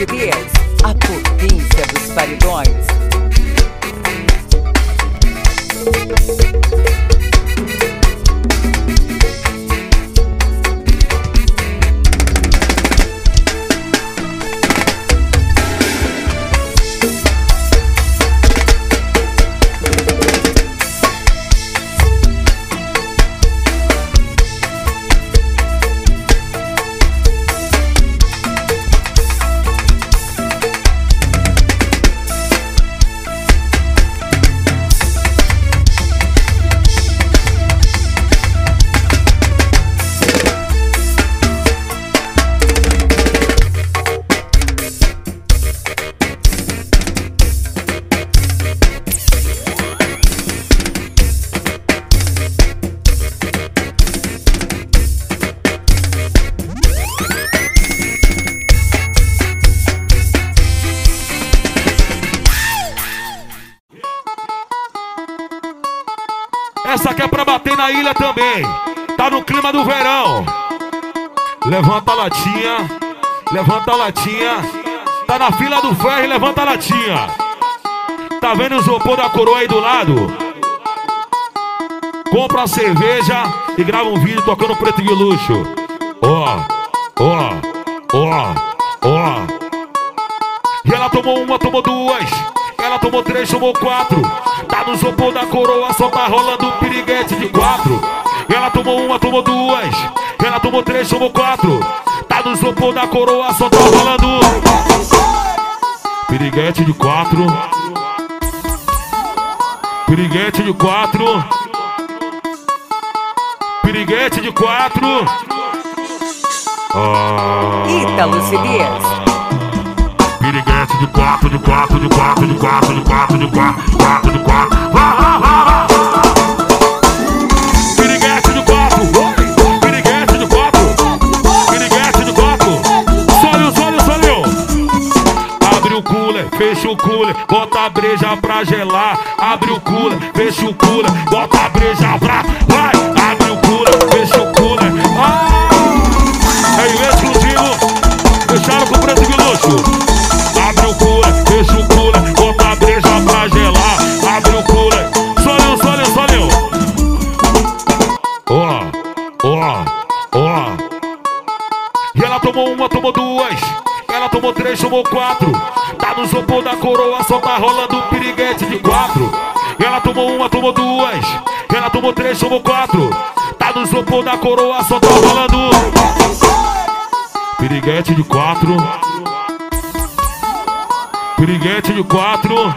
CDs, a potência dos paredões. Latinha. Tá na fila do ferro e levanta a latinha. Tá vendo o isopor da coroa aí do lado? Compra a cerveja e grava um vídeo tocando preto de luxo. Ó, ó, ó, ó. E ela tomou uma, tomou duas. Ela tomou três, tomou quatro. Tá no isopor da coroa, só tá rolando um piriguete de quatro. Ela tomou uma, tomou duas. Ela tomou três, tomou quatro. Tá no isopor da coroa, só tá rolando. Piriguete de quatro. Piriguete de quatro. Piriguete de quatro. Ah. Ítalo. Piriguete de quatro, de quatro, de quatro, de quatro, de quatro, de quatro, quatro, de quatro. Vá, vá, vá, fecha o cooler, bota a breja pra gelar. Abre o cooler, fecha o cooler, bota coroa, só tá rolando um piriguete de quatro. Ela tomou uma, tomou duas. Ela tomou três, tomou quatro. Tá no isopor da coroa, só tá rolando. Piriguete de quatro. Piriguete de quatro.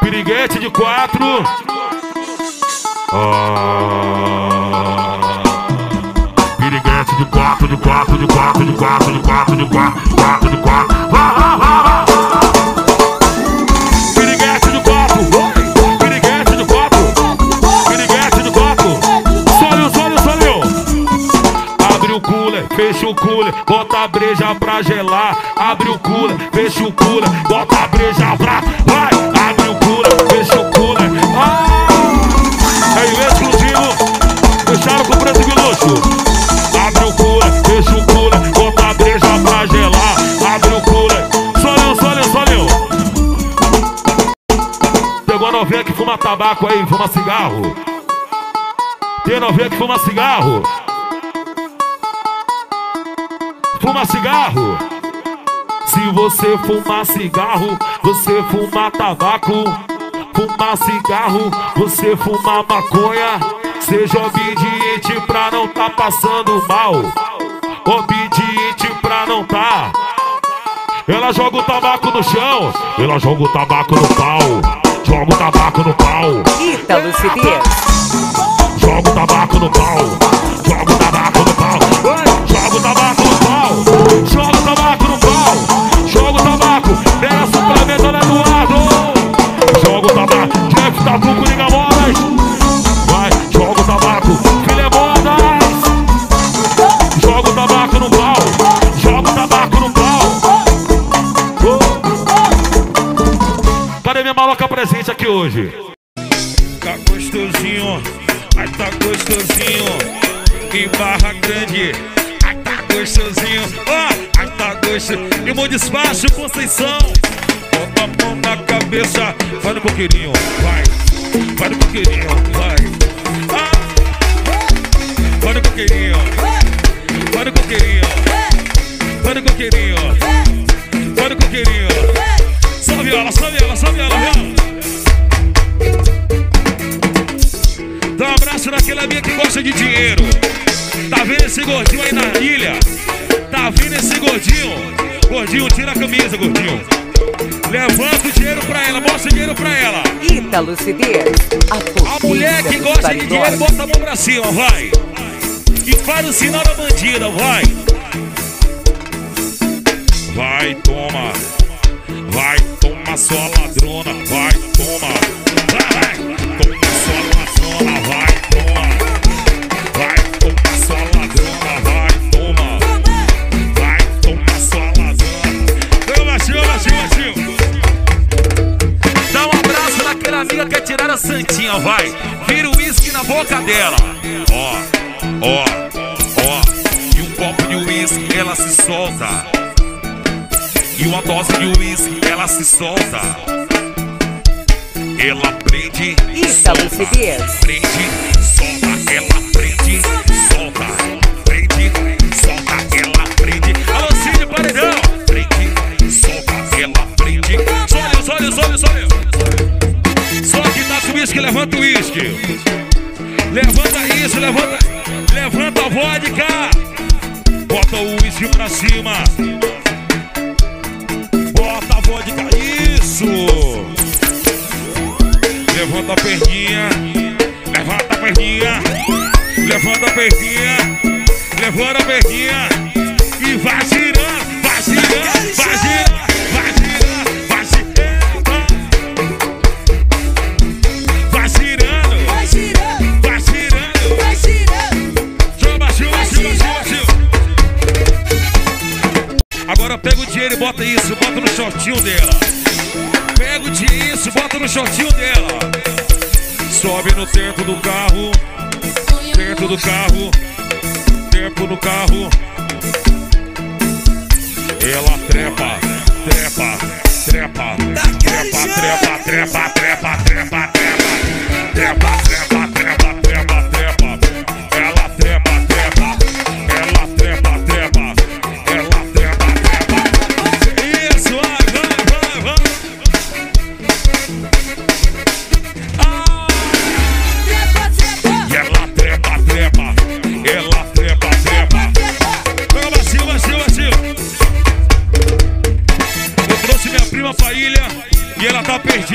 Piriguete de quatro. Ah. Piriguete de quatro, de quatro, de quatro, de quatro, de quatro, de quatro, quatro, de quatro. Cooler, bota a breja pra gelar. Abre o cooler, fecha o cooler, bota a breja pra. Vai! Abre o cooler, fecha o cooler. Ah! É exclusivo. Fecharam com preço de luxo. Abre o cooler, fecha o cooler, bota a breja pra gelar. Abre o cooler. Soleu, soleu, soleu. Pegou a novinha que fuma tabaco aí, fuma cigarro. Tem novinha que fuma cigarro. Fuma cigarro. Se você fumar cigarro, você fuma tabaco. Fumar cigarro, você fuma maconha. Seja obediente pra não tá passando mal. Obediente pra não tá. Ela joga o tabaco no chão, ela joga o tabaco no pau. Joga o tabaco no pau. Ítalo. Joga o tabaco no pau. Hoje? Tá gostosinho, ai tá gostosinho. Em Barra Grande, ai tá gostosinho, ó, ai tá gostosinho. E meu despacho, Conceição. Bota a mão na cabeça, vai no coqueirinho, vai. Vai no coqueirinho, vai. Ah, vai no coqueirinho, vai no coqueirinho, vai no coqueirinho, vai no coqueirinho. Só viola, só viola, só viola, viola. Dá um abraço naquela minha que gosta de dinheiro. Tá vendo esse gordinho aí na ilha? Tá vendo esse gordinho? Gordinho, tira a camisa, gordinho. Levanta o dinheiro pra ela, mostra o dinheiro pra ela. Ítalo Cedeiros, a A mulher que gosta de dinheiro, bota a mão pra cima, vai. E faz o sinal da bandida, vai. Vai, toma. Vai, toma sua ladrona, vai, toma. Vai, toma santinha, vai. Vira o uísque na boca dela. Ó, ó, ó. E um copo de uísque, ela se solta. E uma dose de uísque, ela se solta. Ela prende, Ítalo solta. Cedeiros. Prende, solta, ela prende, solta. Prende, solta, ela prende. Alô, Cid Paredão. Prende, solta, ela prende. Sólio, sólio. Só que tá com uísque, levanta o uísque. Levanta isso, levanta. Levanta a vodka. Bota o uísque pra cima. Bota a vodka. Isso. Levanta a perninha. Levanta a perninha. Levanta a perninha. Levanta a perninha. E vai girando. Vai girando. Vai girando. Bota no shortinho dela. Pega o dinheiro isso, bota no shortinho dela. Sobe no teto do carro, dentro do carro, tempo no carro. Ela trepa, trepa, trepa, trepa, trepa, trepa, trepa, trepa, trepa, trepa, trepa,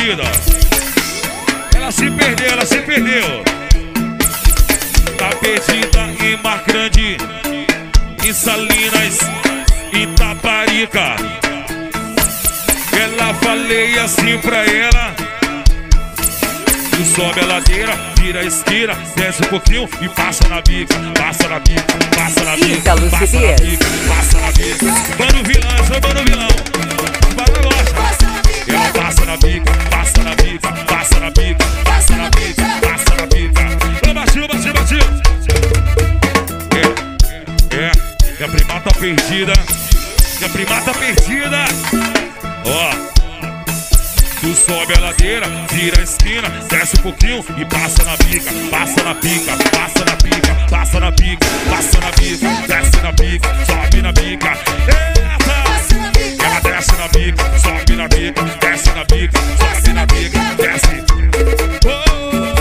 perdida. Ela se perdeu, ela se perdeu. Tá perdida em Mar Grande, em Salinas, em Taparica. Ela falei assim pra ela. Tu sobe a ladeira, vira a esquina, desce um pouquinho e passa na bica, passa na bica, passa na bica, passa na Cedeiros. bica, passa na bica. Mano vilão, eu sou mano vilão. Para gosta. Passa na bica, passa na bica, passa na bica, passa na bica, passa na bica, bica. Baixinho, baixinho, baixinho. É, é, minha primata perdida, minha primata perdida. Ó. Tu sobe a ladeira, vira a esquina, desce um pouquinho e passa na bica, passa na pica, passa na pica, passa na pica, passa na bica, desce na bica, sobe na bica. Eita! Desce na bica, sobe na bica, desce na bica, sobe na bica, desce. Oh!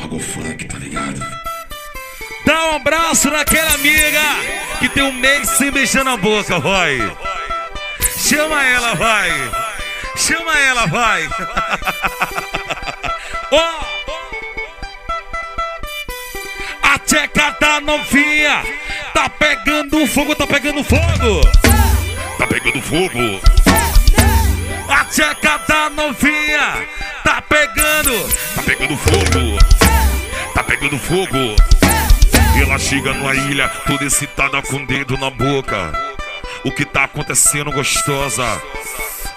Paga o funk, tá ligado? Dá um abraço naquela amiga que tem um mês sem beijar na boca, vai. Chama ela, vai. Chama ela, vai. Ó. A tcheca tá novinha. Tá pegando fogo, tá pegando fogo. Tá pegando fogo. A tcheca tá novinha. Tá pegando. Tá pegando fogo. Tá pegando fogo. Ela chega numa ilha toda excitada com o dedo na boca. O que tá acontecendo, gostosa?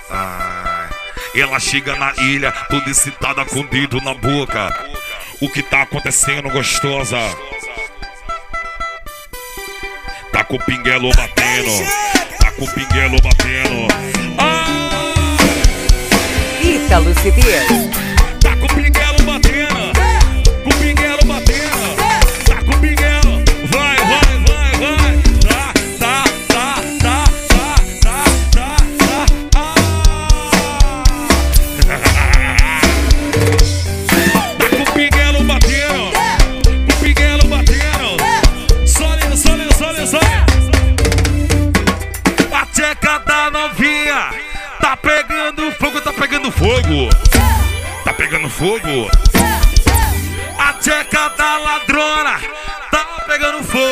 Ai. Ela chega na ilha toda excitada com o dedo na boca. O que tá acontecendo, gostosa? com o pinguelo batendo. Com o pinguelo batendo. Ah, Ítalo Cedeiros. Fogo. A tcheca da ladrona tá pegando fogo.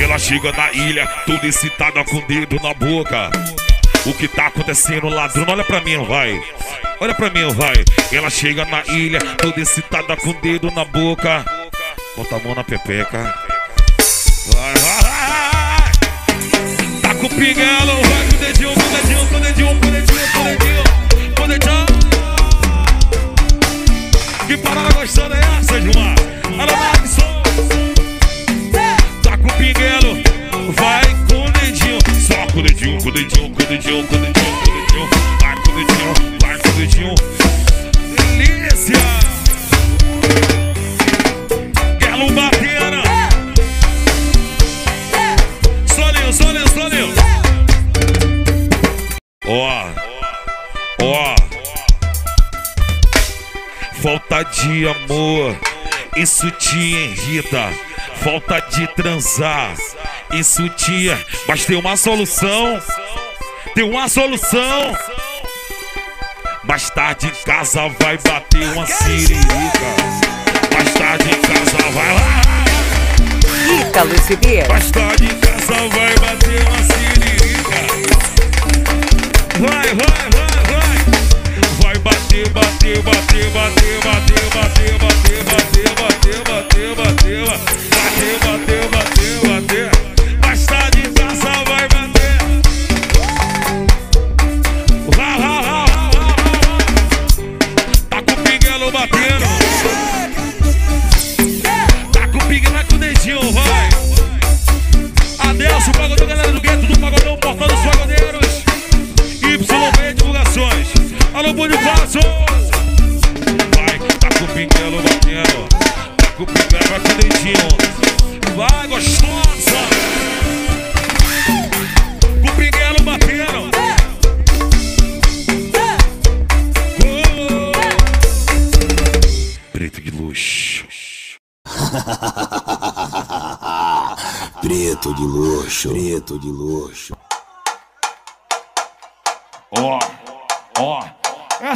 Ela chega na ilha, toda excitada com o dedo na boca. O que tá acontecendo, ladrona? Olha pra mim, vai. Olha pra mim, vai. Ela chega na ilha, toda excitada com o dedo na boca. Bota a mão na pepeca. Vai, vai, vai. Tá com o pinguelo, vai Que parada gostosa é essa, Gilmar? Que som. Tá com o pinguelo, vai com o dedinho. Só com o dedinho, com o dedinho, com o dedinho, com o dedinho. De amor, isso te irrita. Falta de transar, isso te. Mas tem uma solução. Tem uma solução. Mais tarde em casa vai bater uma siririca. Mais tarde em casa vai lá. Ítalo Cedeiros. Mais tarde em casa vai bater uma siririca. Vai, vai, vai. Bater, bater, bater, bater, bater, bater, bater, bater, bater, bater, bater. Alô, Bonifácio. Vai, tá com o pinguelo batendo. Tá com o pinguelo, vai com o dedinho. Vai, gostosa. Com o pinguelo batendo. Preto de luxo. Preto de luxo, preto de luxo.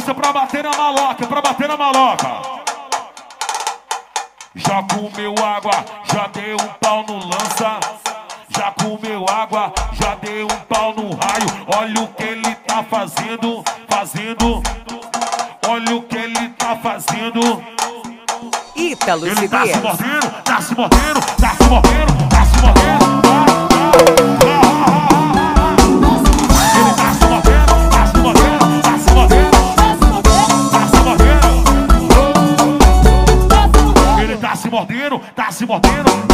É pra bater na maloca, pra bater na maloca. Já comeu água, já deu um pau no lança. Já comeu água, já deu um pau no raio. Olha o que ele tá fazendo, fazendo. Olha o que ele tá fazendo. Ítalo Ele tá se mordendo, tá se mordendo, tá se mordendo, tá se mordendo. Ah, ah, mordendo, tá se mordendo.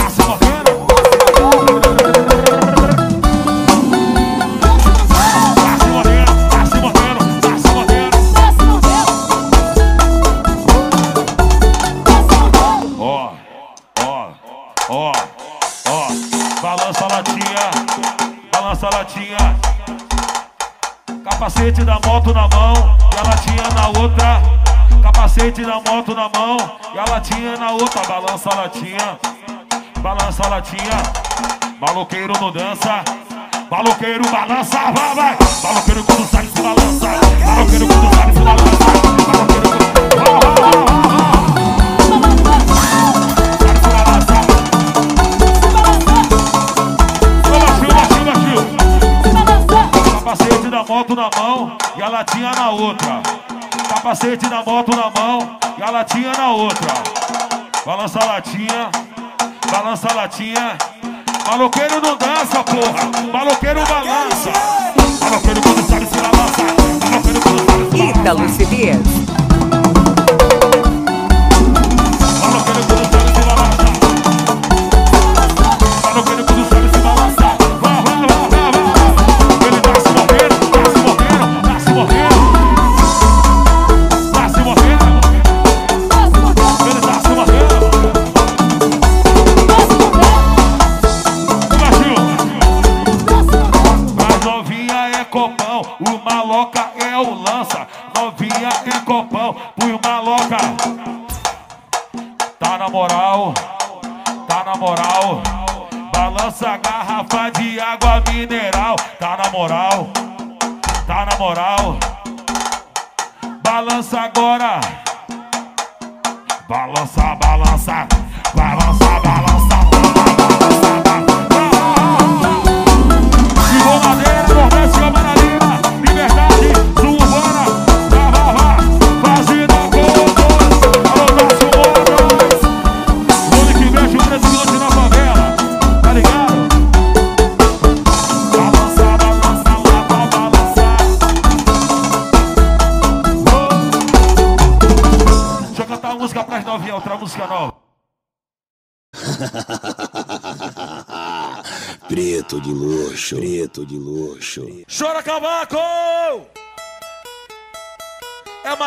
Capacete da moto na mão e a latinha na outra. Balança a latinha, balança a latinha. Maloqueiro não dança. Maloqueiro balança, vai, vai. Maloqueiro quando sai se balança. Maloqueiro quando sai se balança. Maloqueiro quando. Vai, vai, vai. Capacete da moto na mão e a latinha na outra. Capacete da moto na mão e a latinha na outra. Balança a latinha, balança a latinha. Maloqueiro não dança, porra. Maloqueiro balança. Maloqueiro quando sabe se balança. Maloqueiro quando sabe se balança. Ítalo.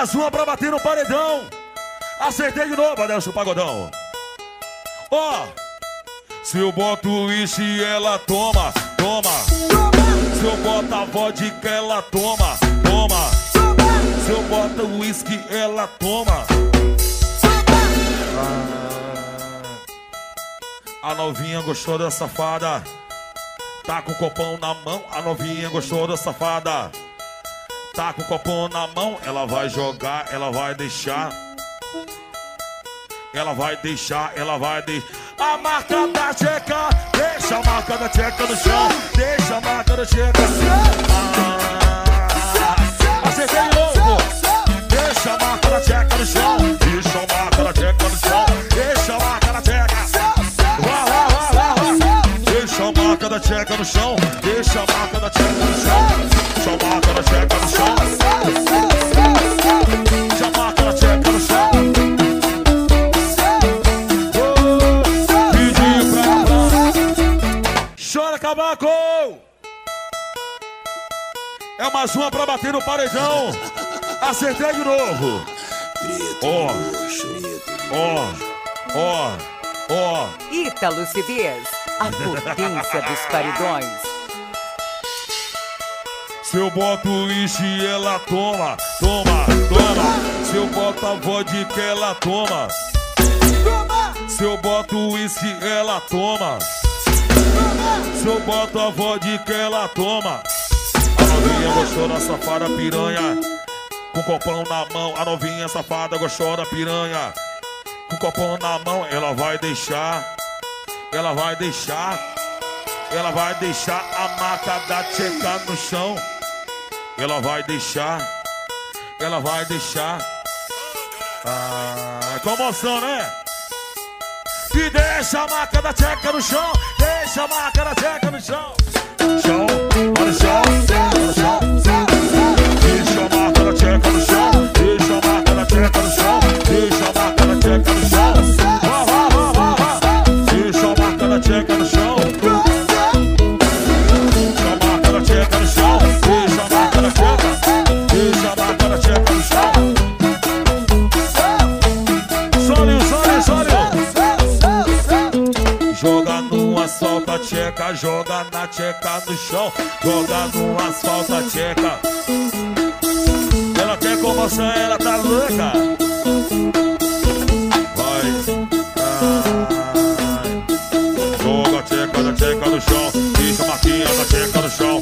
Mais uma pra bater no paredão. Acertei de novo, Adelson Pagodão. Ó, se eu boto uísque, ela toma, toma. Se eu boto a vodka, ela toma, toma. Se eu boto uísque, ela toma. Ah, a novinha gostou da safada. Tá com o copão na mão, a novinha gostou da safada. Tá com o copão na mão, ela vai jogar, ela vai deixar. Ela vai deixar, ela vai deixar. A marca da tcheca, deixa a marca da tcheca no chão. Deixa a marca da tcheca. Ah, acertei novo. Deixa a marca da tcheca no chão. Deixa a marca da tcheca no chão. Deixa a marca da tcheca. Vá, vá, vá, vá, vá. Deixa a marca da tcheca no chão. Deixa a no paredão. Acertei de novo. Ó. Ó, ó, ó. Ítalo Cibias, a potência dos paredões. Se eu boto uísque, ela toma, toma, toma. Se eu boto a vodka, ela toma. Se eu boto uísque, ela toma. Se eu boto a vodka, ela toma. Novinha gostou da safada piranha. Com copão na mão, a novinha safada gostou da piranha. Com copão na mão, ela vai deixar. Ela vai deixar. Ela vai deixar a marca da tcheca no chão. Ela vai deixar. Ela vai deixar. Ah, comoção, né? E deixa a marca da tcheca no chão. Deixa a marca da tcheca no chão. Deixa a marca da tcheca no chão. No asfalto a tcheca, joga na tcheca no chão. Joga no asfalto tcheca. Ela quer comoção, ela tá louca. Vai. Ai. Joga tcheca da tcheca no chão. Deixa a marquinha da tcheca no chão.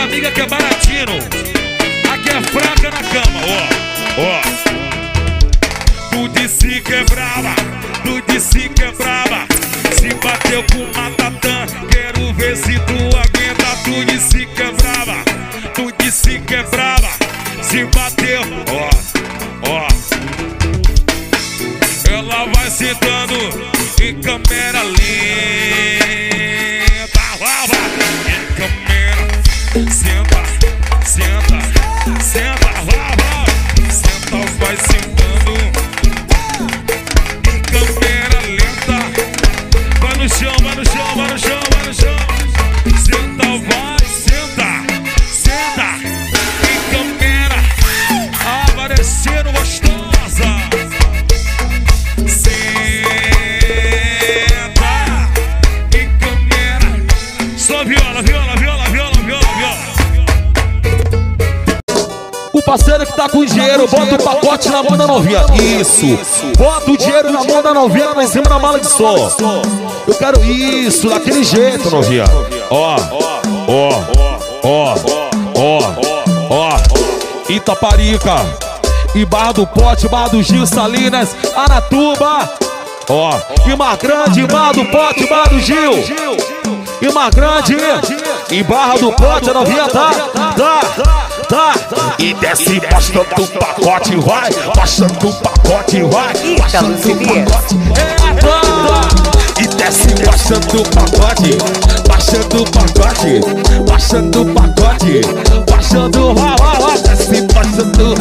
Naquela amiga que é baratino. A que é fraca na cama, ó. Ó. Tu disse que é brava, tu disse que é brava. Se bateu com matatã, quero ver se tu aguenta. Tu disse que é brava, tu disse que é brava. Se bateu, ó, ó. Ela vai sentando em câmera lenta. Vai, vai. Senta, senta, senta. Parceiro que tá com dinheiro, bota o pacote na mão da novinha. Isso. Bota o dinheiro na mão da novinha lá em cima da mala de som. Eu quero isso, daquele jeito, novinha. Ó, ó, ó, ó, ó. Itaparica. E Barra do Pote, Barra do Gil, Salinas, Aratuba. Ó, e Mar Grande, Barra do Pote, Barra do Gil. E Mar Grande, e Barra do Pote, a novinha tá, tá, tá. E desce bastando o pacote, vai, baixando o pacote, vai, baixando o pacote. É, tá. E desce baixando o pacote, baixando o pacote, baixando o pacote, baixando, vai, vai, vai, desce baixando.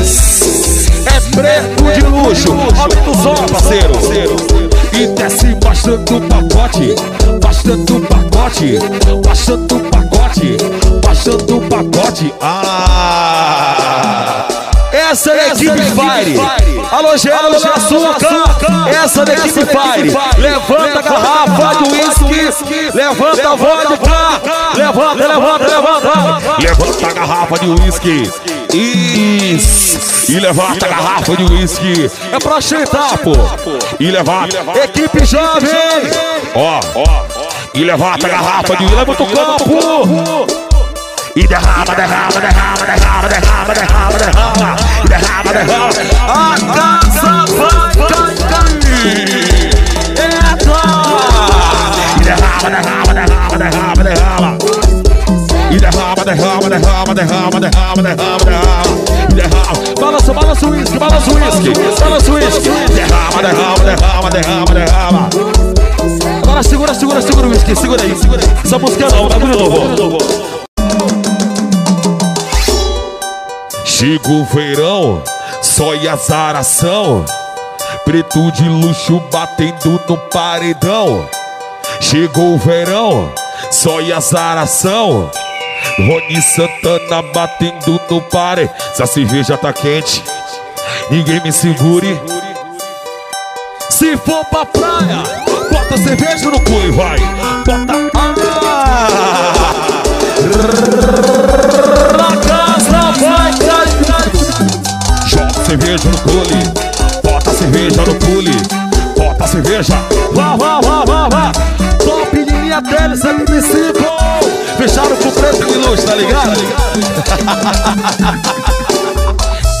Isso. É preto de luxo, aumenta o som, parceiro. E desce baixando o pacote, baixando o pacote, baixando o pacote, baixando o pacote. Ah! Essa é a equipe Fire. Alô, Gelo de açúcar. Essa é a equipe Fire. Levanta a garrafa de uísque. Levanta a vodka. Levanta, levanta, levanta. Levanta a garrafa de uísque. Isso. E levanta a garrafa de uísque. É pra aceitar, pô. E levanta. Equipe jovem. Ó, ó. E levanta a garrafa de uísque. Levanta o campo. E derrama, derrama, derrama, derrama, derrama, derrama, derrama, e derrama, derrama. A casa vai cair. Eita! E derrama, derrama, derrama, derrama, derrama. E derrama, derrama, derrama, derrama, derrama, derrama, derrama. E derrama. Balança, balança o uísque, balança o uísque, balança o uísque. Derrama, derrama, derrama, derrama, derrama. Agora segura, segura, segura o uísque, segura aí, segura aí. Essa música não, bagulho novo. Chega o verão, só e azaração. Preto de luxo batendo no paredão. Chegou o verão, só e azaração. Rony Santana batendo no pare. Se a cerveja tá quente, ninguém me segure. Se for pra praia, bota cerveja no cu e vai. Bota. Ah! Joga cerveja no cule. Bota cerveja no pule. Bota cerveja. Vá, vá, vá, vá, vá. Top de linha dele, 75. Fecharam com preço de luz, tá ligado?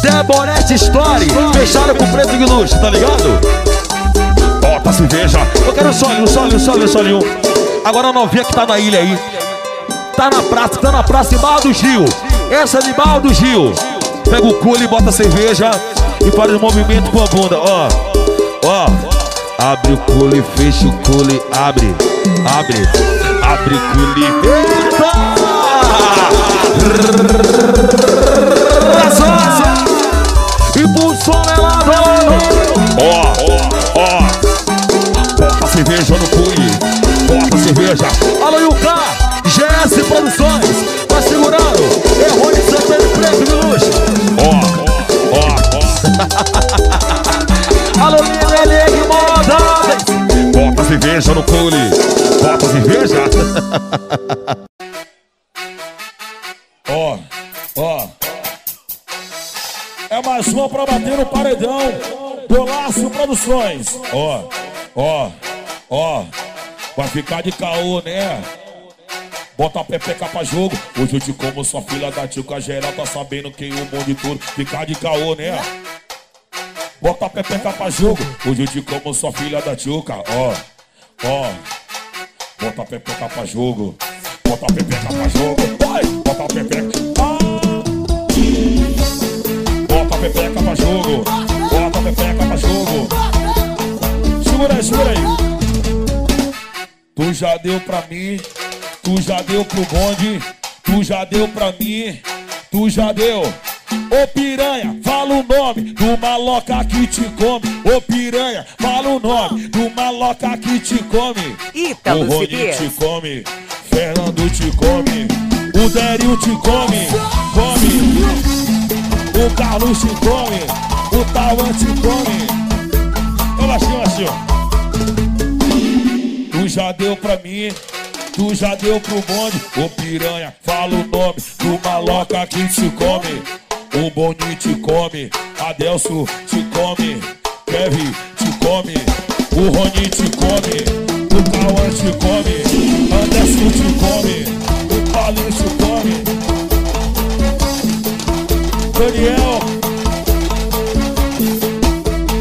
Deborete Story. Fecharam com preço de luz, tá ligado? Bota cerveja. Eu quero um solinho, um solinho, um solinho, um solinho. Agora a novinha que tá na ilha aí. Tá na praça, tá na praça em Barra do Gil. Essa é de Barra do Gil. Pega o cule, bota cerveja e faz o movimento com a bunda, ó. Ó. Abre o cule, fecha o cule, abre, abre, abre o cule. Eita! Cerveja no cule, bota cerveja. Ó, ó. É mais uma pra bater no paredão. Golaço Produções. Ó, ó, ó. Vai ficar de caô, né? Bota a pepeca pra jogo. Hoje eu te como sua filha da tio, geral tá sabendo quem o mundo. Ficar de caô, né? Bota a pepeca pra jogo. Hoje eu te como sua filha da tchuca. Ó, ó. Bota a pepeca pra jogo. Bota a pepeca pra jogo. Vai, bota a pepeca. Ah. Bota a pepeca pra jogo. Bota a pepeca pra jogo. Segura aí, segura aí. Tu já deu pra mim. Tu já deu pro bonde. Tu já deu pra mim. Tu já deu. Ô piranha, fala o nome do maloca que te come. Ô piranha, fala o nome do maloca que te come. Ítalo o Rony te come, Fernando te come, o Dério te come, come. O Carlos te come, o Tauan te come. Ô baixinho, baixinho. Tu já deu pra mim, tu já deu pro bonde. Ô piranha, fala o nome do maloca que te come. O Boni te come, Adelso te come, Kevin te come, o Rony te come, o Cauã te come, Anderson te come, o Paulinho te come, Daniel.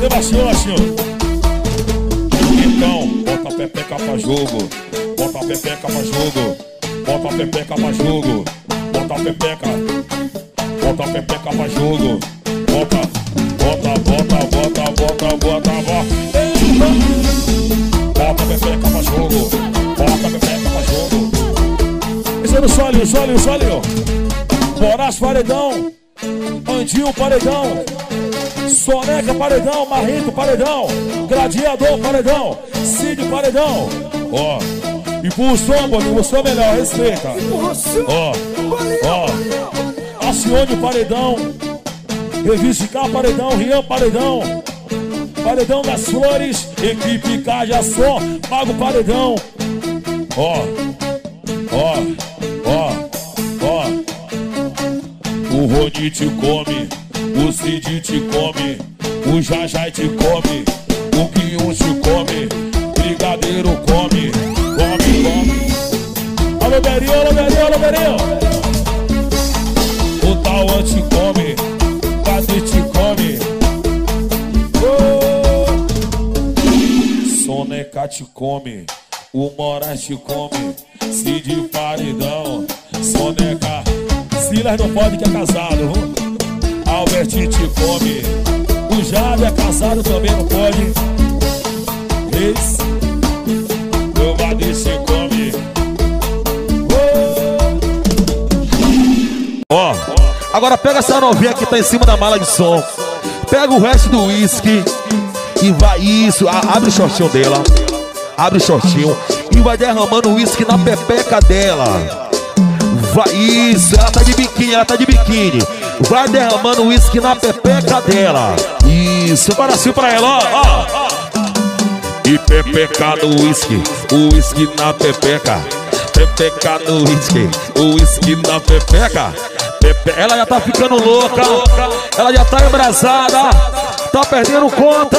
Baixinho, baixinho. Então, bota a pepeca pra jogo. Bota a pepeca pra jogo. Bota a pepeca pra jogo. Bota a pepeca. Bota a pepeca pra jogo. Bota, bota, bota, bota, bota, bota, bota. Bota a pepeca pra jogo. Bota a pepeca pra jogo. Esse é o Solinho, Solinho, Solinho. Borás Paredão. Andinho Paredão. Soneca Paredão, Marrito Paredão, Gladiador Paredão, Cid Paredão. Ó, impulsão, Boninho, você é o melhor, respeita. Ó, ó, Alcione Paredão, Revista K Paredão, Rian Paredão, Paredão das Flores, equipe Caja Só, Mago Paredão. Ó, ó, ó, ó. O Rony te come, o Cid te come, o Jajai te come, o Guion te come, Brigadeiro come, come, come. Alô, Berinho, alô, Berinho, alô, Berinho. O Tauan te come, Cadê te come. Oh. Soneca te come, o Moraes te come, Cid Paredão, Soneca. Silas não pode que é casado. Albert te come. O Jade é casado também não pode. Reis. Meu Vade se come. Agora pega essa novinha que tá em cima da mala de som. Pega o resto do uísque e vai isso. Abre o shortinho dela. Abre o shortinho e vai derramando uísque na pepeca dela. Vai isso, ela tá de biquíni, ela tá de biquíni. Vai derramando uísque na pepeca dela. Isso, agora sim pra ela, ó, ó. E pepeca no uísque, o uísque na pepeca. Pepeca no uísque, o uísque na pepeca. Ela já tá ficando louca, ela já tá embrasada, tá perdendo conta.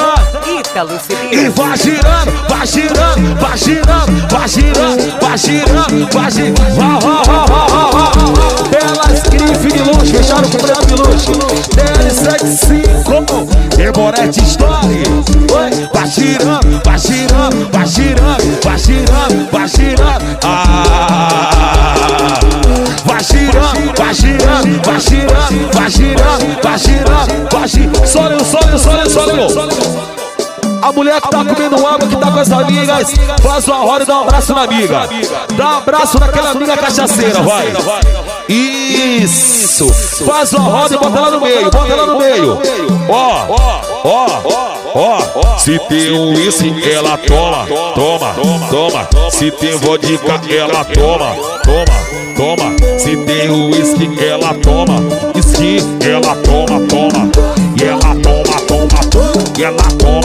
E vai girando, vai girando, vai girando, vai girando, vai girando, vai girando. Belas grife de luxo, fecharam com o breve de luxo. DL75, Deborete Story. Vai girando, vai girando, vai girando, vai girando, vai girando. Ah, vai girando, vai girando, vai girando, vai girando, vai girando, vai girando. Sólido, sólido, sólido. A mulher que tá comendo água, que tá com as amigas, faz uma roda e dá um abraço na amiga. Dá um abraço naquela amiga cachaceira, vai. Isso. Faz uma roda e bota ela no meio, bota ela no meio. Ó, ó, ó. Se tem uísque, ela toma, toma, toma. Se tem vodka, ela toma, toma, toma. Se tem uísque, ela toma. Esqui, ela toma, toma. Ela toma,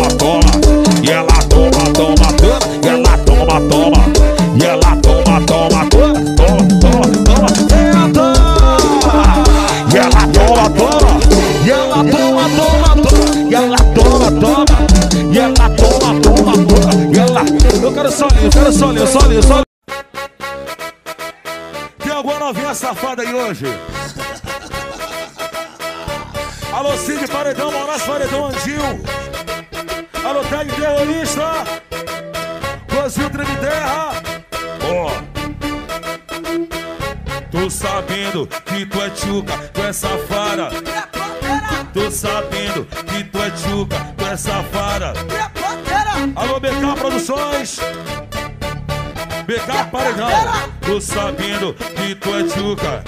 não. Tô sabendo que tu é tchuca.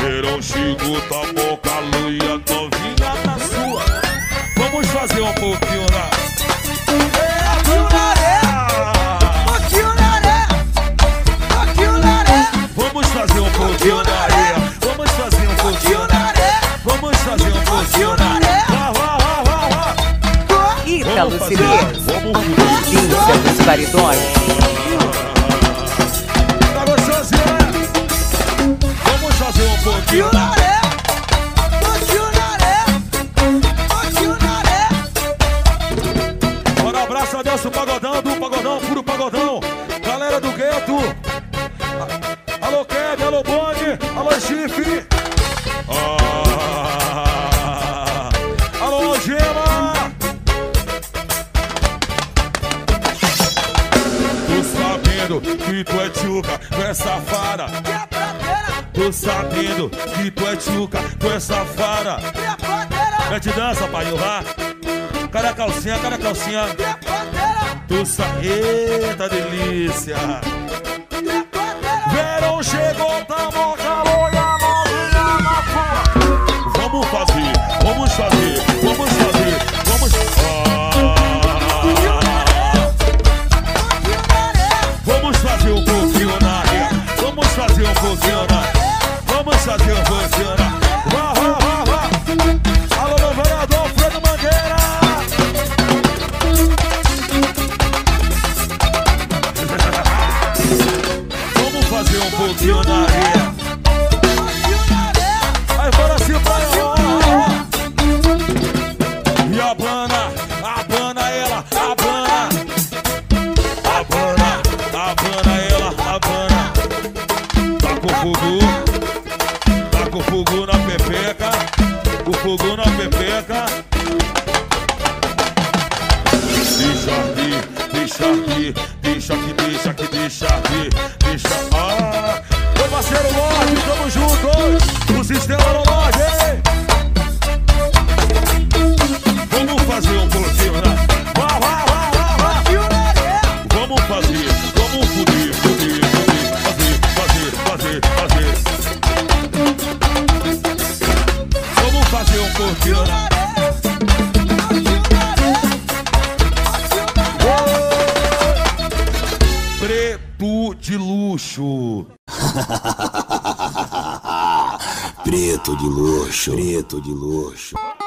Verão Chico tá boca e novinha tá sua. Vamos fazer um pouquinho lá. Vamos fazer um pouquinho na areia. Vamos fazer um pouquinho na areia. Vamos fazer um pouquinho na areia. Ítalo Cirilo, Vamos potência dos paridões. safada. Tô sabendo que tu é tchuca, tu é safada. Mete dança, pai, vá. Cara calcinha, cara calcinha. Tô sabendo, Eita delícia. Verão chegou, tá mó. Preto de luxo. Preto de luxo.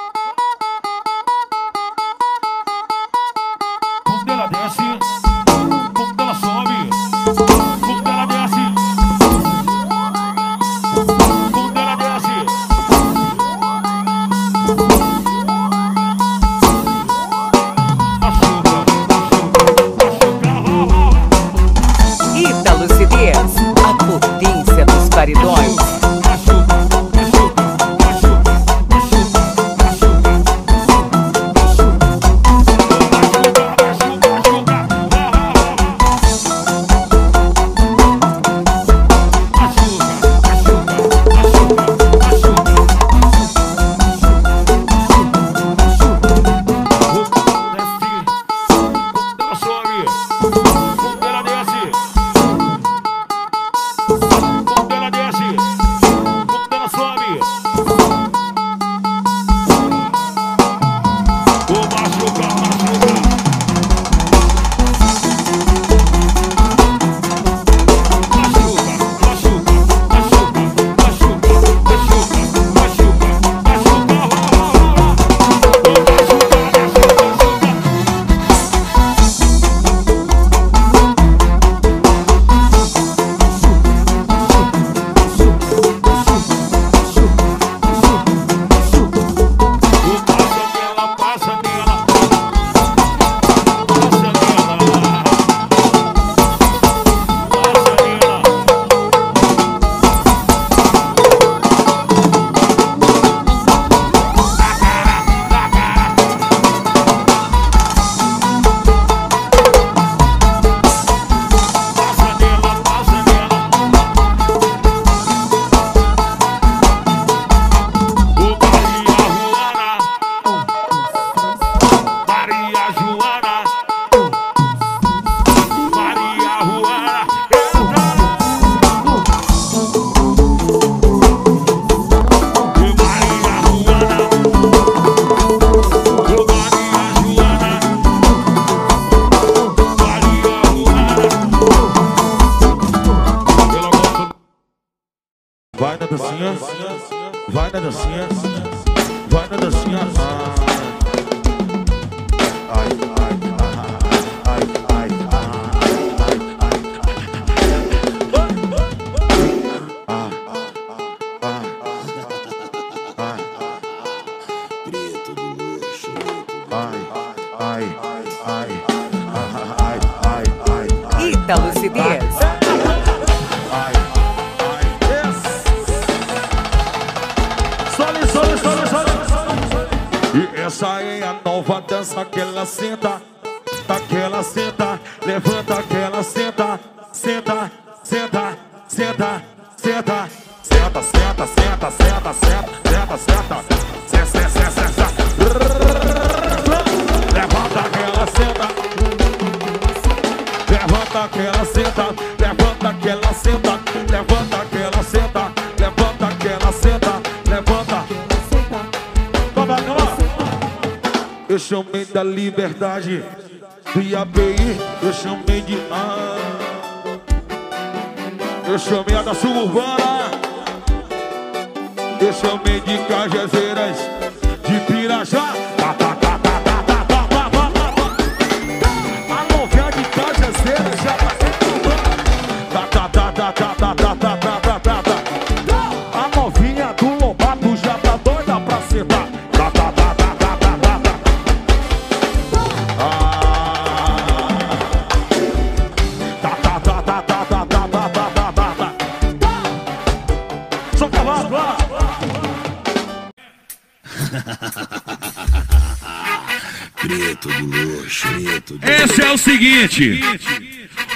Esse é o seguinte.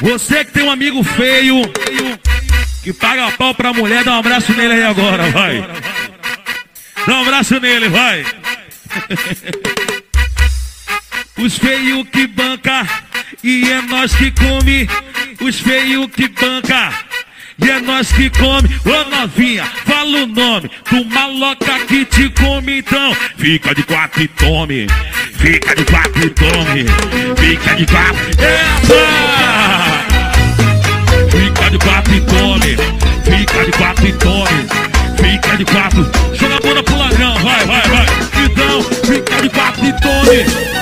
Você que tem um amigo feio, que paga pau pra mulher, dá um abraço nele aí agora, vai. Dá um abraço nele, vai. Os feios que banca e é nós que come. Os feios que banca e é nós que come. Ô novinha, fala o nome do maloca que te come então. Fica de quatro e tome. Fica de quatro e tome. Fica de quatro. Eita! Fica de quatro e tome. Fica de quatro e tome. Fica de quatro. Joga a bunda pro ladrão, vai, vai, vai. Então, fica de quatro e tome.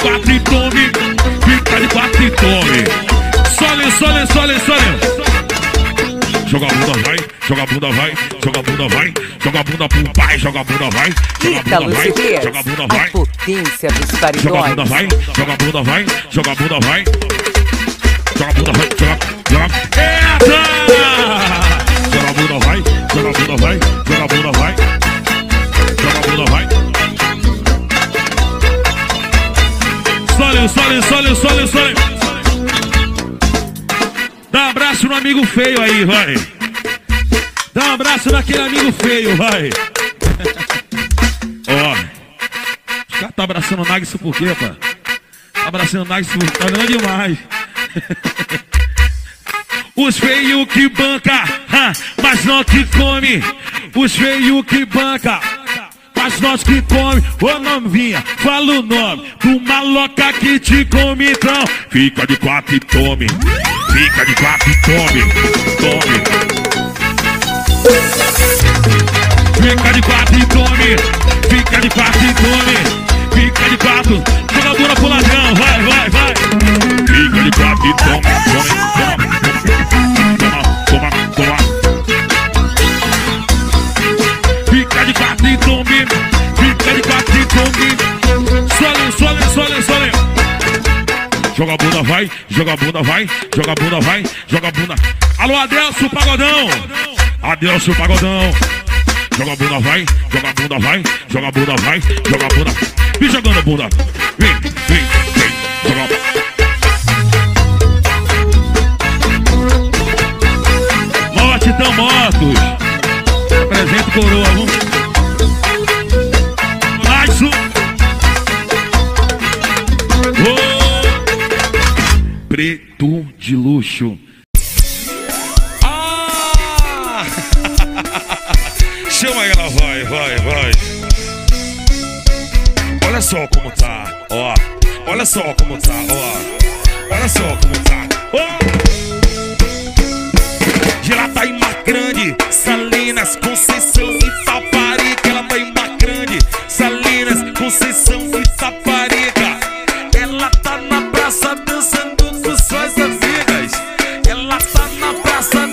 Quatro e tome. Fica de quatro e tome. Sole, sole, sole, sole. Joga a bunda, vai. Joga a bunda, vai. Joga a bunda, vai. Joga a bunda pro pai. Joga a bunda, vai. Joga a bunda, vai. Joga a bunda, A vai. potência dos Joga a bunda, vai. Joga a bunda, vai. Joga a bunda, vai. Joga a bunda, vai. Joga, joga. Eita! Joga a bunda, vai. Joga a bunda, vai. Joga a bunda, vai. Sole, sole, sole, sole, sole. Dá um abraço no amigo feio aí, vai. Dá um abraço naquele amigo feio, vai. Ó. Os caras tá abraçando o Nagso por quê, pá? Tá abraçando o Nagso por tá dando demais. Os feios que banca, mas não que come. Os feios que banca, mas nós que come. Ô novinha, fala o nome do maloca que te come então. Fica de quatro e tome. Fica de quatro e tome. Tome. Fica de quatro e tome. Fica de quatro e tome. Fica de quatro. Joga a bunda pro ladrão. Vai, vai, vai. Fica de quatro e tome. Tome, toma. Joga bunda, vai, joga bunda, vai, joga bunda, vai, joga bunda. Alô, Adelso Pagodão! Adelso Pagodão! Joga bunda, vai, joga bunda, vai, joga bunda, vai, joga bunda. Vem jogando bunda. Vem, vem, vem. Joga. Morte tão mortos. Presente coroa, vamos. Mais um. Preto de luxo. Ah! Chama ela, vai, vai, vai. Olha só como tá, ó. Olha só como tá, ó. Olha só como tá. De lá tá em Mar Grande, Salinas, Conceição na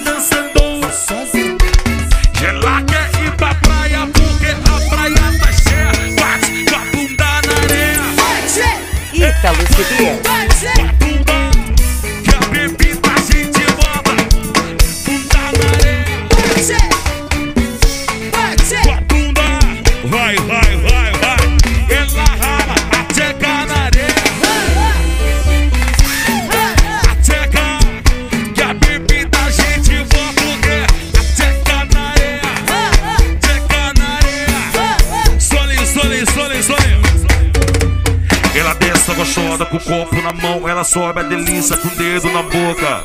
sobe a delícia com o dedo na boca.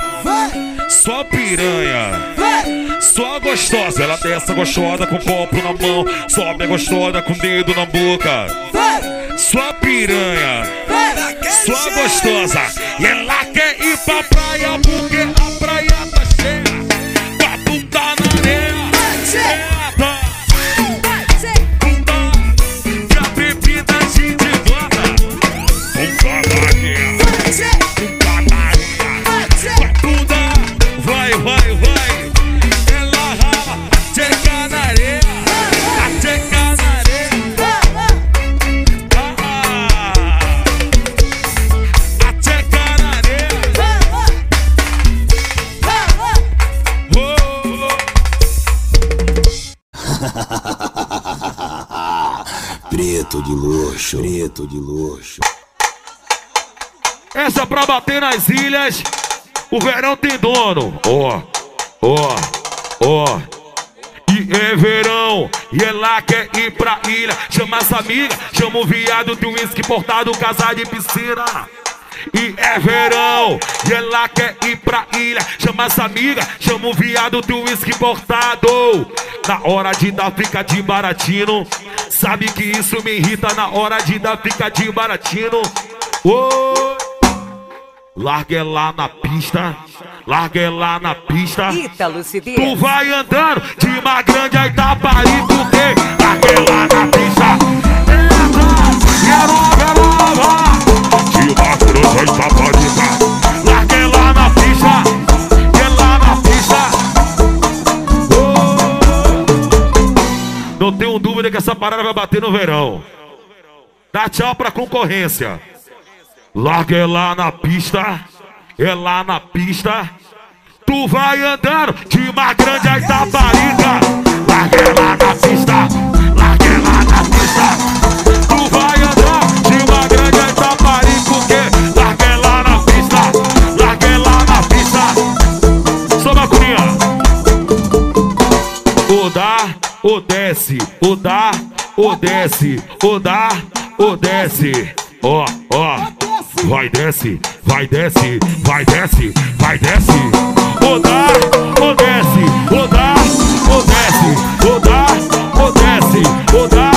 Só piranha. Só gostosa, ela desce gostosa com copo na mão. Sobe a gostosa com o dedo na boca. Só piranha. Só gostosa. E ela quer ir pra praia Preto de luxo, preto de luxo. Essa pra bater nas ilhas. O verão tem dono. Ó, ó, ó. E é verão, e ela quer ir pra ilha. Chama essa amiga, chama o viado de um uísque portado, casar de piscina. E é verão, e ela quer ir pra ilha. Chama essa amiga, chama o viado um uísque portado. Na hora de dar fica de baratino. Sabe que isso me irrita na hora de dar fica de baratino. Ô! Larga ela na pista, larga ela na pista. Ítalo. Tu vai andando de uma grande a Itaparica, porque larga ela na pista. Entra, e Larga ela na pista, ela na pista. Não tenho dúvida que essa parada vai bater no verão. Dá tchau pra concorrência. Larga ela na pista, é lá na pista. Tu vai andando de uma grande Itaparica. Larga ela na pista, o desce, o dá, o desce, o dá, o desce. Ó, ó, vai desce, vai desce, vai desce, vai desce. O dá, o desce, o dá, o desce, o dá, o desce, o dá,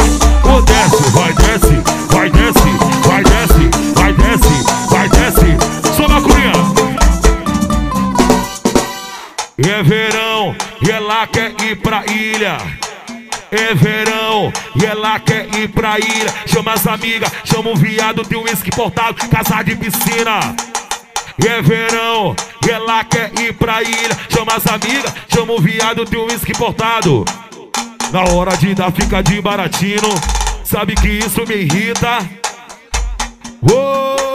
o desce, vai desce, vai desce, vai desce, vai desce, vai desce. Só macurinha. É verão e ela quer ir pra ilha. É verão e ela quer ir pra ilha. Chama as amigas, chama um viado de uísque portado, casa de piscina. É verão e ela quer ir pra ilha. Chama as amigas, chama um viado de uísque portado. Na hora de dar fica de baratino. Sabe que isso me irrita. Uou!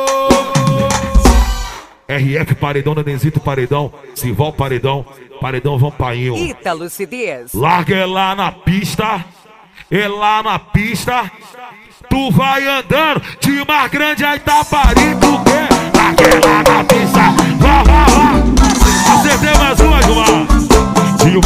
RF Paredão, Nenenzito Paredão, Sival Paredão, Paredão Vampainho. Ítalo CDs. Larga ela na pista, ela na pista. Tu vai andando de Mar Grande a Itaparica, o quê? Larga ela na pista, vá, vá, vá. Acertei mais uma, Gilmar. De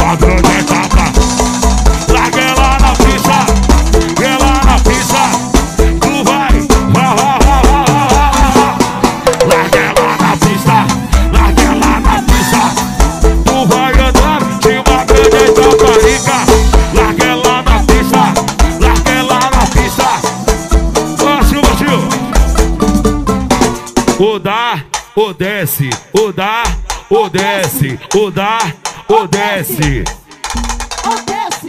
O desce, o dá, o desce, o dá, o desce.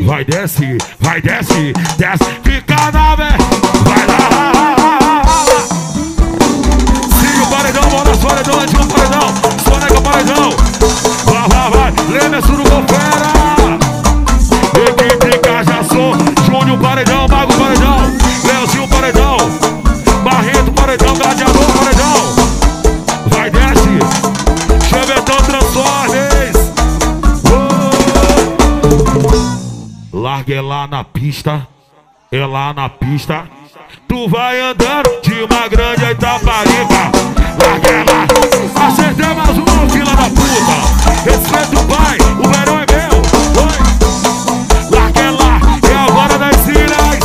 Vai desce, vai desce, desce, fica na vé. Pista. É lá na pista. Tu vai andando de uma grande Itaparica. Larga. Acertei mais uma, fila da puta. Respeita o pai, o verão é meu. Oi. Larga lá, é a hora das ilhas.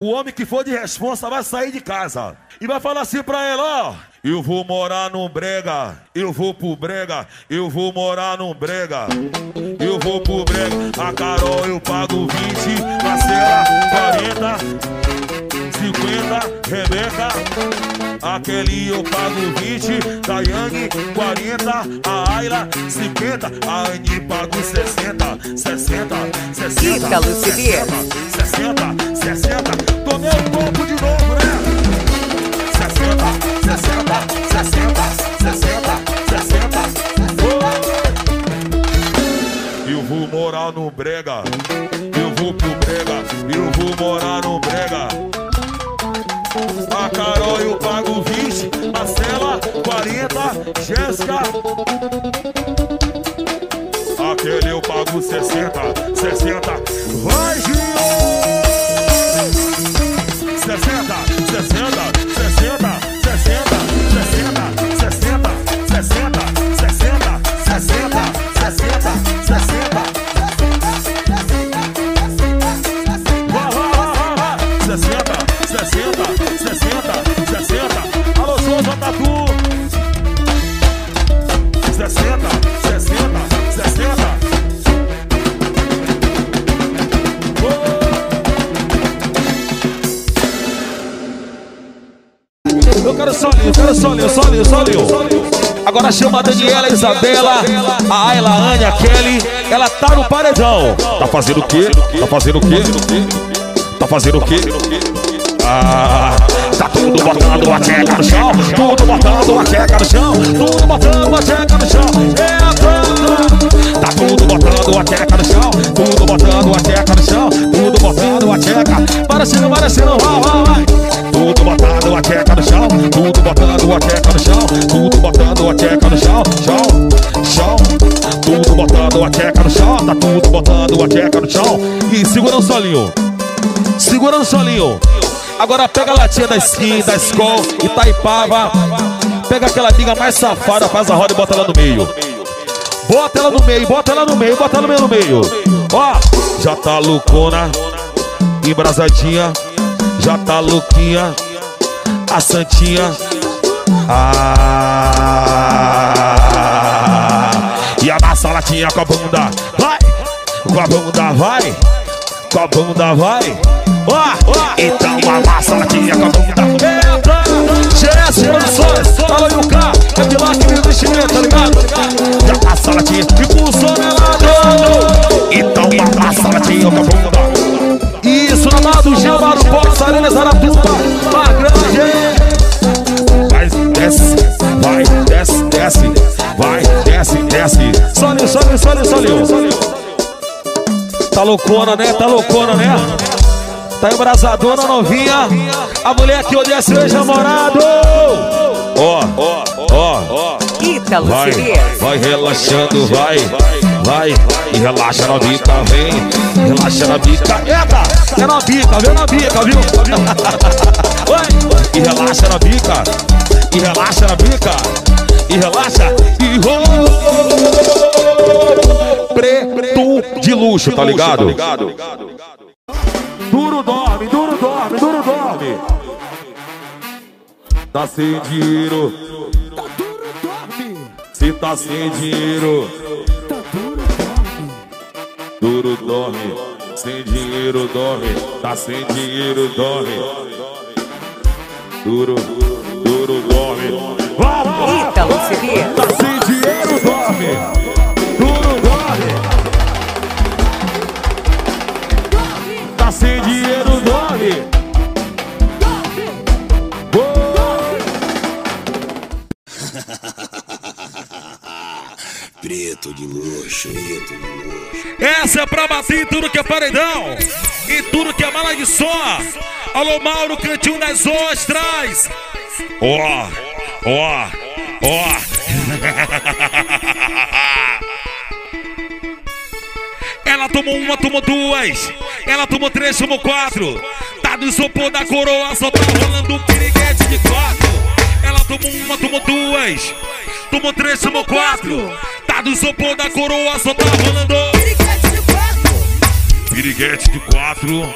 Oh. O homem que for de responsa vai sair de casa e vai falar assim pra ela, ó. Eu vou morar num brega, eu vou pro brega, eu vou morar num brega, eu vou pro brega. A Carol eu pago 20, Marcela 40, 50, Rebeca. A Kelly eu pago 20, Daiane 40, a Ayla 50, a Anne pago 60, 60, 60, Ítalo Cibia. 60, 60, tomei o corpo de novo, né? 60, 60, 60, 60, 60. Eu vou morar no brega, eu vou pro brega, eu vou morar no brega. A Carol eu pago 20, Marcela 40, Jéssica. Aquele eu pago 60, 60. Vai, Gil! 60, chama a Daniela, a Isabela, a Ayla, a Ania, a Kelly. Ela tá no paredão. Tá fazendo o quê? Tá fazendo o quê? Tá fazendo o quê? Ah, tá tudo botando a tcheca no chão. Tudo botando a tcheca no chão. Tudo botando a tcheca no chão. Entra. Tá tudo botando a tcheca no chão. Tudo botando a tcheca no chão. Tudo botando a tcheca. Parecendo, parecendo, vai, vai, vai. Tudo botando a tcheca no chão. Tudo botando a tcheca no chão. Tudo chão. Chão, chão. Tudo botando a tcheca no chão. Tá tudo botando a tcheca no chão. E segura o solinho. Segura no solinho. Agora pega a latinha da skin, da Skol, Itaipava. Pega aquela amiga mais safada, faz a roda e bota ela no meio. Bota ela no meio, bota ela no meio, bota ela no meio, no meio. Ó, já tá loucona, embrasadinha. Já tá louquinha, a santinha. Ah, e amassa a latinha com a bunda. Vai, com a bunda, vai. Com a bunda, vai. Ó, ó, então amassa a latinha com a bunda. Entra, GS Produções, alô Yuka, é de lá que o investimento, tá ligado? Passa a latinha e com o som melado. Então amassa a latinha com a bunda. Isso, na mão do Gil, Maro Box, Arena Zaratuba, desce, vai, desce, desce, vai, desce, desce. Solinho, solinho, solinho, solinho. Tá loucona, né? Tá loucona, né? Tá embrasadona, novinha. A mulher que odeia seu ex-namorado. Ó, ó, ó. Ítalo Vai, vai relaxando, vai, vai. E relaxa na bica, vem. Relaxa na bica. Eita, é na bica, viu na bica, viu? Vai, e relaxa na bica. E relaxa na bica. E relaxa. E rola. Preto de luxo, tá ligado? Duro dorme, duro dorme, duro dorme. Tá sem dinheiro. Se tá sem dinheiro. Duro dorme. Sem dinheiro dorme, tá sem dinheiro dorme. Duro, duro dorme. Ítalo Ferreira. Tá sem dinheiro dorme. Duro dorme. Tá sem dinheiro dorme. Preto de luxo, preto de luxo. Essa é pra bater em tudo que é paredão. Em tudo que é mala de só. Alô, Mauro, cantinho das ostras. Ó, ó, ó. Ela tomou uma, tomou duas. Ela tomou três, tomou quatro. Tá no isopor da coroa, só tá rolando um piriguete de quatro. Ela tomou uma, tomou duas. Tomou três, tomou quatro. Tá no isopor da coroa, só tá rolando. Piriguete de quatro. Piriguete de quatro.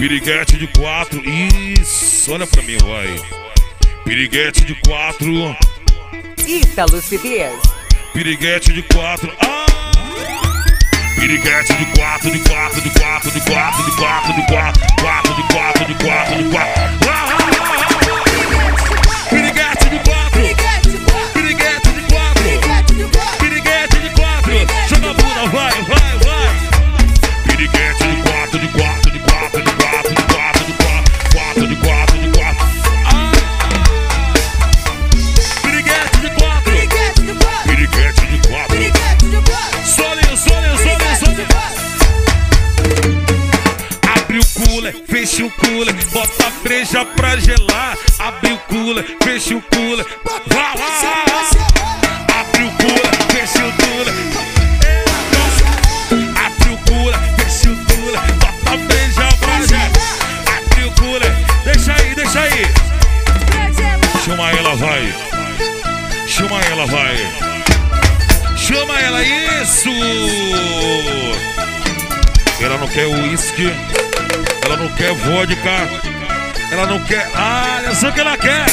Piriguete de quatro. Isso, olha pra mim, vai. Piriguete de quatro. Ítalo Ferreira. Piriguete de quatro. Ah! Piriguete de quatro, de quatro, de quatro, de quatro, de quatro, de quatro, quatro, de quatro, de quatro, de quatro. Ah, ah, ah, ah. Piriguete de quatro. Piriguete de quatro. Piriguete de quatro. Piriguete de quatro. Piriguete de quatro. Joga a bunda, vai, vai, vai. Piriguete bota a breja pra gelar. Abre o cooler, fecha o cooler, vai, vai. Abre o cooler, fecha o cooler. Abre o cooler, fecha o cooler, pra gelar. Abre o deixa aí, deixa aí. Chama ela, vai. Chama ela, vai. Chama ela, isso! Ela não quer uísque, ela não quer vodka, ela não quer. Ah, é só o que ela quer!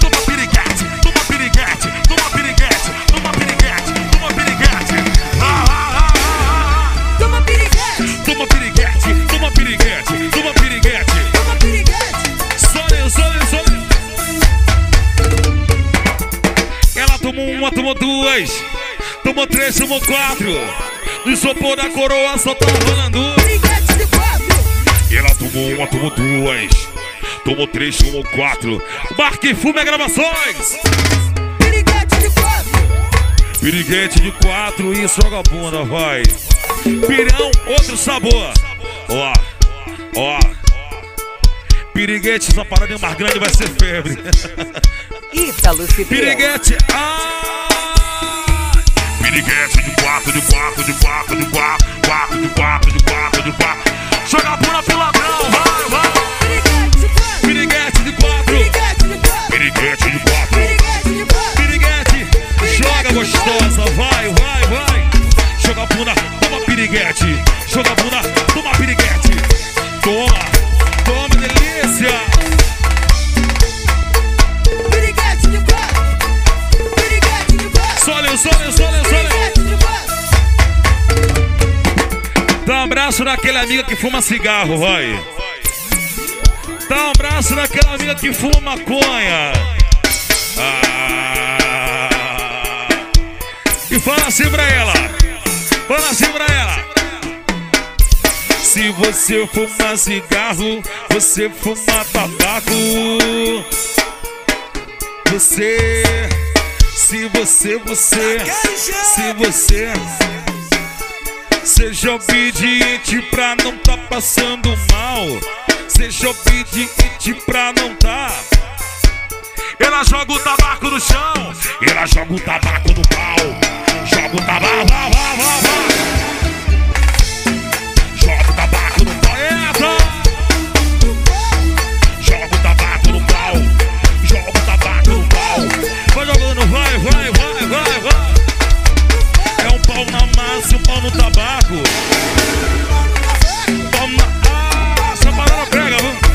Toma piriguete, toma piriguete, toma piriguete, toma piriguete, toma piriguete. Ah, ah, ah, ah, ah. Toma piriguete. Toma piriguete, toma piriguete, toma piriguete. Toma piriguete. Solinho, solinho, solinho. Ela tomou uma, tomou duas. Tomou três, tomou quatro. No isopor da coroa só tá rolando. Piriguete de quatro. Tomou uma, tomou duas. Tomou três, tomou quatro. Marque Fume Gravações. Piriguete de quatro. Piriguete de quatro e joga a bunda, vai. Pirão, outro sabor. Ó, ó. Piriguete, essa paradinha mais grande vai ser febre. Ítalo. Piriguete, ah! Piriguete de quatro, de quatro, de quatro, de quatro, quatro, de quatro, de quatro, de quatro. Joga a bunda pro gostosa, vai, vai, vai. Joga a bunda, toma piriguete. Joga a bunda, toma piriguete. Toma, toma delícia. Piriguete de quatro. Piriguete de solinho, solinho. Piriguete de quatro. Dá um abraço naquele amigo que fuma cigarro, vai. Dá um abraço naquela amiga que fuma maconha. Ah. E fala assim pra ela. Fala assim pra ela. Se você fumar cigarro, você fuma tabaco. Você, se você, você, se você. Seja obediente pra não tá passando mal. Seja obediente pra não tá. Ela joga o tabaco no chão. Ela joga o tabaco no pau. Joga o tabaco. Vá, vá, vá, vá. Joga o tabaco no pau. Entra. Joga o tabaco no pau. Joga o tabaco no pau. Vai jogando, vai, vai, vai, vai, vai. É um pau na massa e um pau no tabaco. Na. Ah, essa parada pega, viu?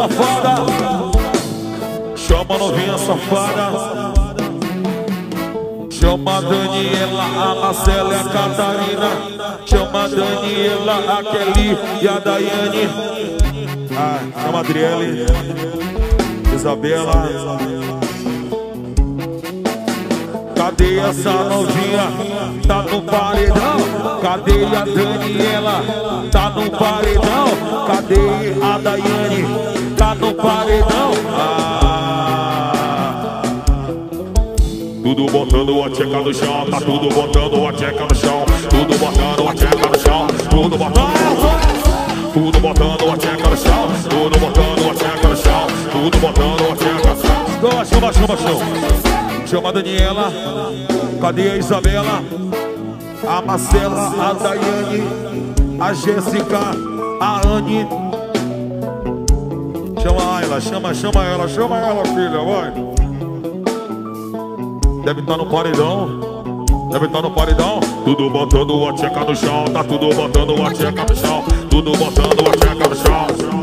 Safada. Chama novinha safada. Chama a Daniela, a Marcela e a Catarina. Chama a Daniela, a Kelly e a Daiane. Ah, chama a Adriele, Isabela. Cadê essa novinha? Tá no paredão. Cadê a Daniela? Tá no paredão. Cadê a Daiane? Tá no paredão. Ah. Tudo botando a tcheca no chão, tá tudo botando a tcheca no chão, tudo botando a tcheca no chão, tudo botando. Tudo botando a tcheca no chão, tudo botando a tcheca no chão, tudo botando a tcheca. Chama, chama, chama, chama. Chama a Daniela, cadê a Isabela? A Marcela, a Daiane, a Jéssica, a Anne. Ela, chama, chama ela, chama ela, filha, vai. Deve estar no paredão. Deve estar no paredão. Tudo botando a tcheca no chão. Tá tudo botando a tcheca no chão. Tudo botando a tcheca no chão.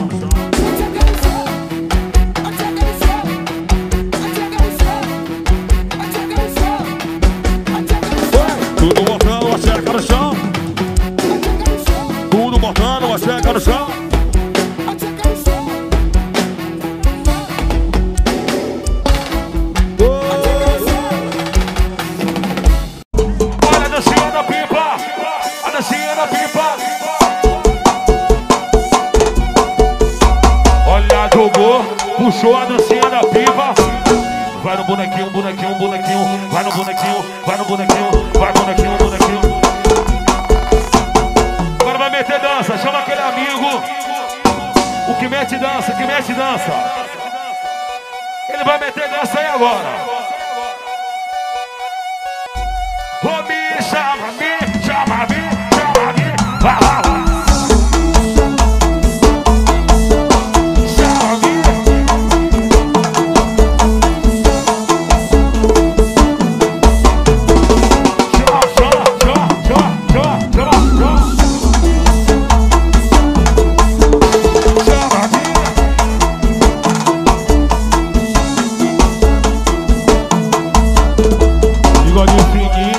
Bigodinho fininho,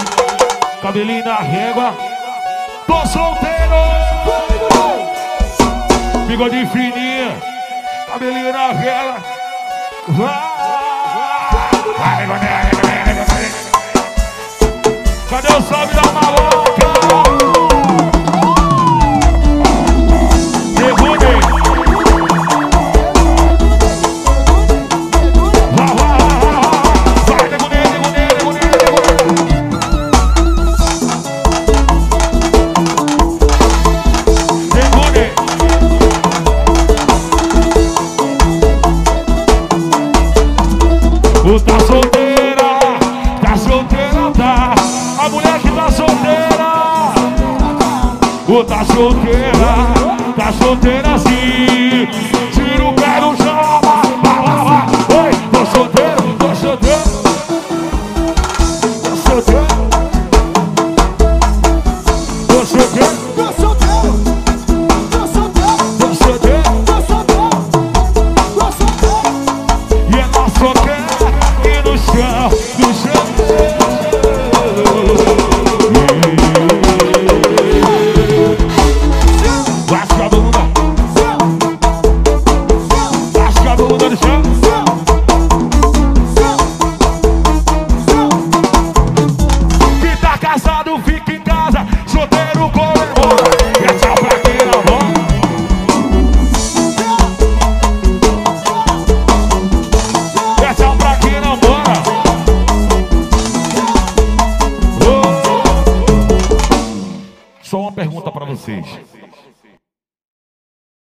cabelinho na régua. Tô solteiro! Bigodinho fininho, cabelinho na régua. Vai! Vai, bigodinho, vai, bigodinho, vai. Cadê o salve da maloca? Tá solteira, tá solteira sim.